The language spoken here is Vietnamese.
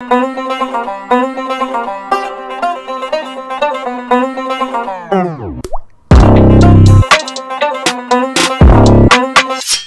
Thank you.